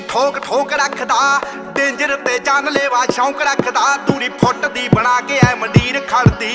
ਟਿੱਕੀ ਠੋਕ ਠੋਕ ਰੱਖਦਾ, ਡੇਂਜਰ ਤੇ ਜਾਨ ਲੈਵਾ ਸ਼ੌਂਕ ਰੱਖਦਾ ਦੂਰੀ ਫੁੱਟ ਦੀ ਬਣਾ ਕੇ ਐ ਮੰਡੀਰ ਖੜਦੀ।